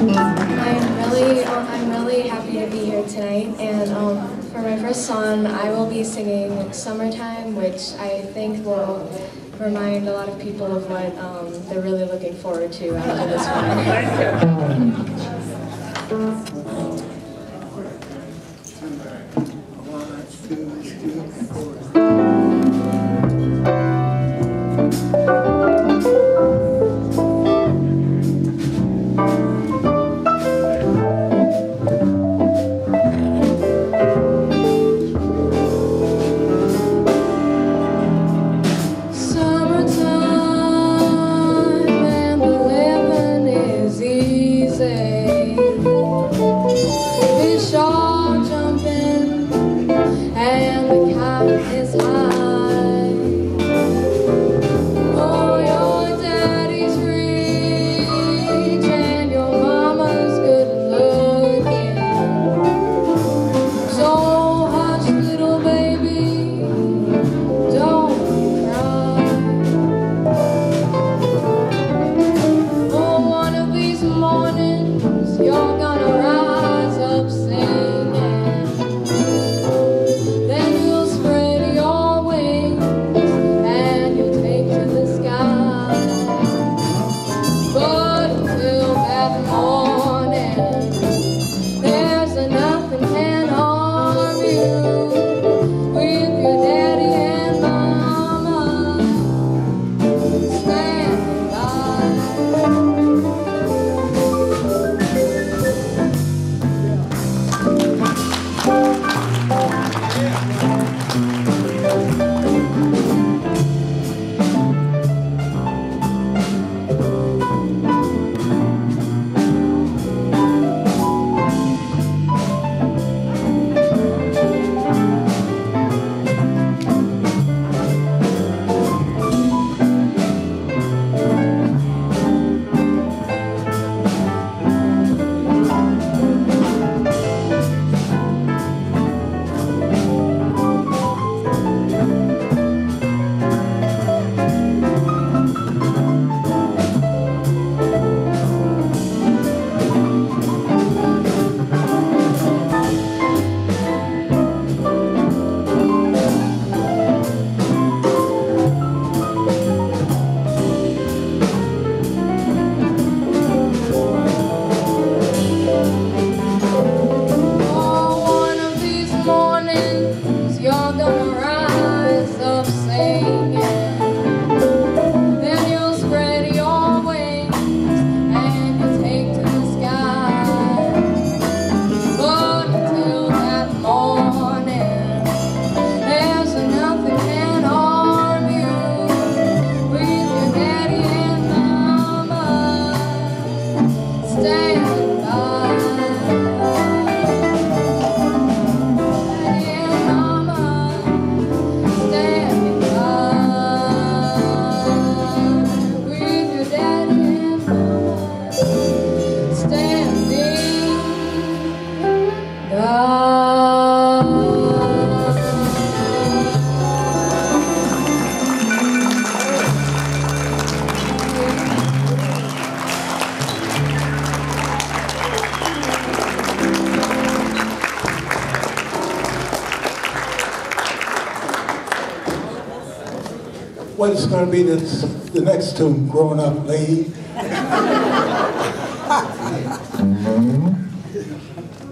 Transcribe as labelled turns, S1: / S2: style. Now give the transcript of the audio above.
S1: I'm really, I'm really happy to be here tonight, and um, for my first song, I will be singing "Summertime," which I think will remind a lot of people of what um, they're really looking forward to after this one.
S2: what is going to be the next tune, Growing Up Lady?